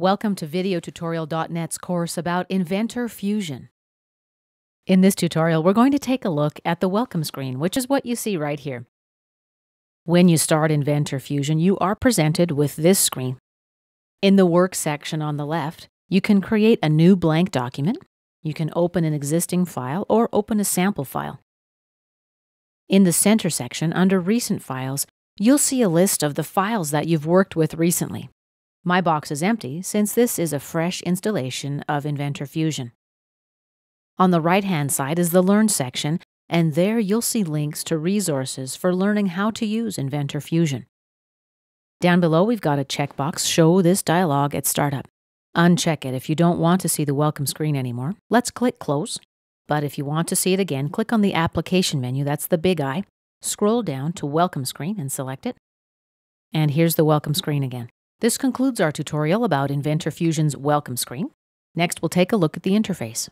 Welcome to video-tutorials.net's course about Inventor Fusion. In this tutorial, we're going to take a look at the welcome screen, which is what you see right here. When you start Inventor Fusion, you are presented with this screen. In the Work section on the left, you can create a new blank document, you can open an existing file, or open a sample file. In the Center section, under Recent Files, you'll see a list of the files that you've worked with recently. My box is empty since this is a fresh installation of Inventor Fusion. On the right hand side is the Learn section, and there you'll see links to resources for learning how to use Inventor Fusion. Down below, we've got a checkbox Show this dialog at startup. Uncheck it if you don't want to see the welcome screen anymore. Let's click Close. But if you want to see it again, click on the Application menu, that's the big I, scroll down to Welcome Screen and select it. And here's the welcome screen again. This concludes our tutorial about Inventor Fusion's welcome screen. Next, we'll take a look at the interface.